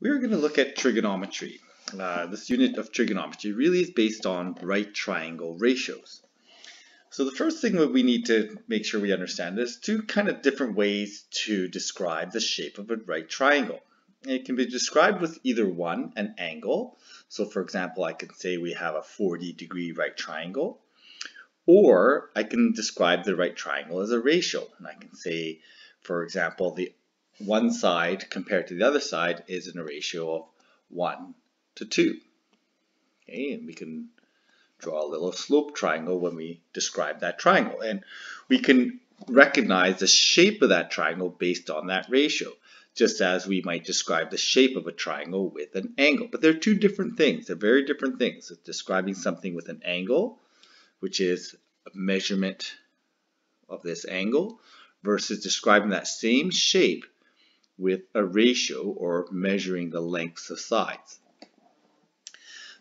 We're going to look at trigonometry. Uh, this unit of trigonometry really is based on right triangle ratios. So the first thing that we need to make sure we understand is two kind of different ways to describe the shape of a right triangle. It can be described with either one, an angle. So for example, I can say we have a 40 degree right triangle. Or I can describe the right triangle as a ratio. And I can say, for example, the one side compared to the other side is in a ratio of 1 to 2. Okay, and we can draw a little slope triangle when we describe that triangle. And we can recognize the shape of that triangle based on that ratio, just as we might describe the shape of a triangle with an angle. But they're two different things. They're very different things. It's describing something with an angle, which is a measurement of this angle, versus describing that same shape with a ratio or measuring the lengths of sides.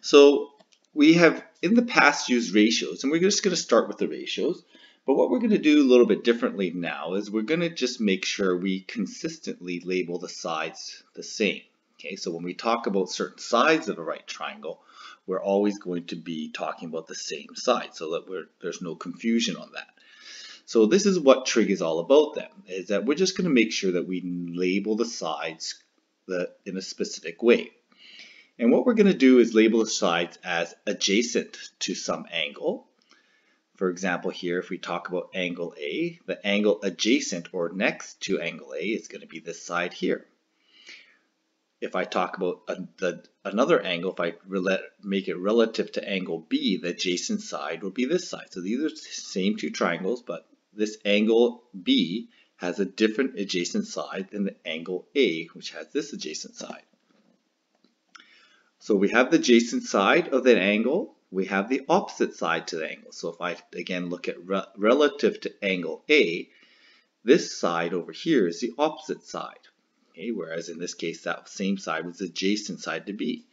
So we have in the past used ratios and we're just going to start with the ratios. But what we're going to do a little bit differently now is we're going to just make sure we consistently label the sides the same. Okay, so when we talk about certain sides of a right triangle, we're always going to be talking about the same side so that there's no confusion on that. So this is what trig is all about then, is that we're just going to make sure that we label the sides in a specific way. And what we're going to do is label the sides as adjacent to some angle. For example, here, if we talk about angle A, the angle adjacent or next to angle A is going to be this side here. If I talk about a, the, another angle, if I make it relative to angle B, the adjacent side will be this side. So these are the same two triangles, but this angle B has a different adjacent side than the angle A, which has this adjacent side. So we have the adjacent side of that angle. We have the opposite side to the angle. So if I, again, look at re relative to angle A, this side over here is the opposite side. Okay, whereas in this case, that same side was the adjacent side to B.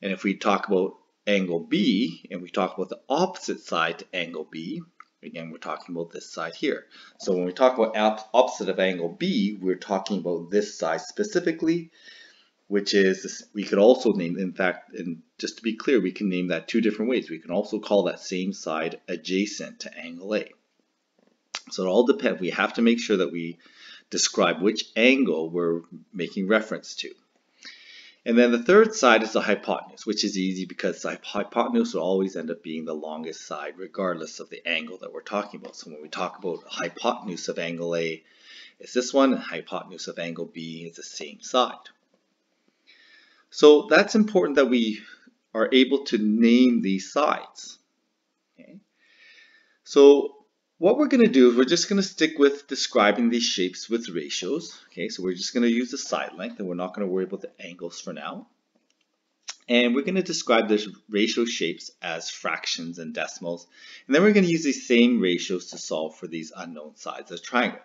And if we talk about angle B, and we talk about the opposite side to angle B, Again, we're talking about this side here. So when we talk about opposite of angle B, we're talking about this side specifically, which is, we could also name, in fact, and just to be clear, we can name that two different ways. We can also call that same side adjacent to angle A. So it all depends. We have to make sure that we describe which angle we're making reference to. And then the third side is the hypotenuse, which is easy because the hypotenuse will always end up being the longest side regardless of the angle that we're talking about. So when we talk about hypotenuse of angle A, it's this one, and hypotenuse of angle B is the same side. So that's important that we are able to name these sides. Okay. So what we're going to do is we're just going to stick with describing these shapes with ratios. Okay, so we're just going to use the side length and we're not going to worry about the angles for now. And we're going to describe the ratio shapes as fractions and decimals. And then we're going to use these same ratios to solve for these unknown sides of the triangle.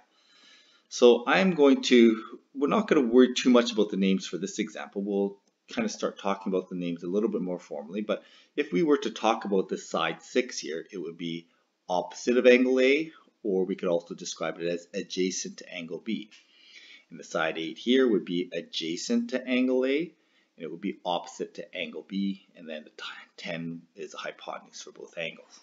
So I'm going to, we're not going to worry too much about the names for this example. We'll kind of start talking about the names a little bit more formally. But if we were to talk about the side 6 here, it would be opposite of angle A, or we could also describe it as adjacent to angle B. And the side 8 here would be adjacent to angle A, and it would be opposite to angle B, and then the 10 is a hypotenuse for both angles.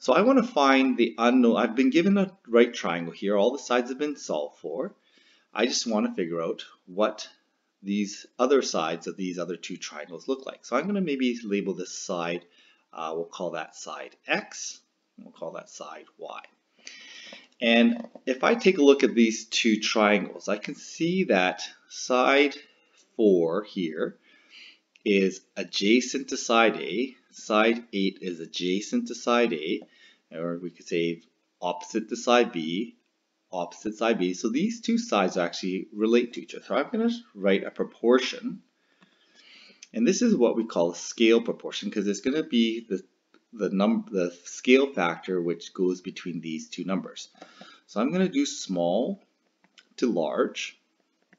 So I want to find the unknown, I've been given a right triangle here, all the sides have been solved for. I just want to figure out what these other sides of these other two triangles look like. So I'm going to maybe label this side, uh, we'll call that side X, We'll call that side y. And if I take a look at these two triangles, I can see that side 4 here is adjacent to side A, side 8 is adjacent to side A, or we could say opposite to side B, opposite side B. So these two sides actually relate to each other. So I'm going to write a proportion. And this is what we call a scale proportion because it's going to be the the the scale factor which goes between these two numbers. So I'm going to do small to large,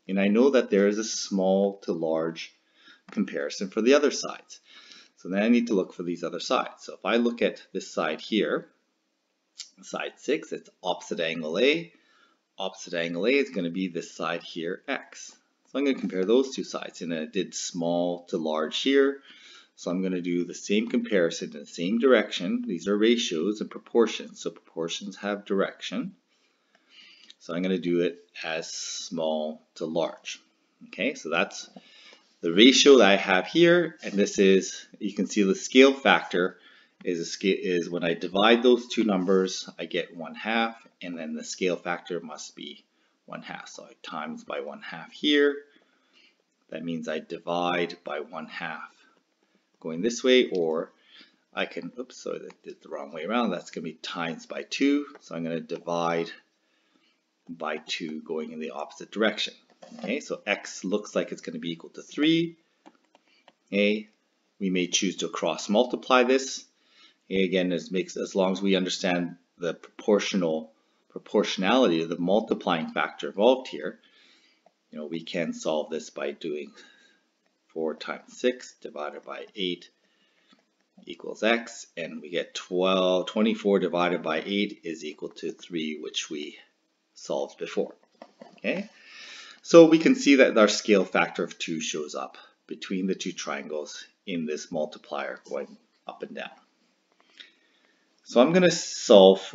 and I know that there is a small to large comparison for the other sides. So then I need to look for these other sides. So if I look at this side here, side 6, it's opposite angle A. Opposite angle A is going to be this side here, x. So I'm going to compare those two sides. And I did small to large here. So I'm going to do the same comparison in the same direction. These are ratios and proportions. So proportions have direction. So I'm going to do it as small to large. Okay, so that's the ratio that I have here. And this is, you can see the scale factor is, scale, is when I divide those two numbers, I get 1 half. And then the scale factor must be 1 half. So I times by 1 half here. That means I divide by 1 half going this way or I can, oops, sorry, that did the wrong way around. That's going to be times by 2. So I'm going to divide by 2 going in the opposite direction. Okay, so x looks like it's going to be equal to 3. Okay, we may choose to cross multiply this. Okay, again, this makes as long as we understand the proportional proportionality of the multiplying factor involved here, you know, we can solve this by doing 4 times 6 divided by 8 equals x, and we get 12, 24 divided by 8 is equal to 3, which we solved before. Okay, so we can see that our scale factor of 2 shows up between the two triangles in this multiplier going up and down. So I'm going to solve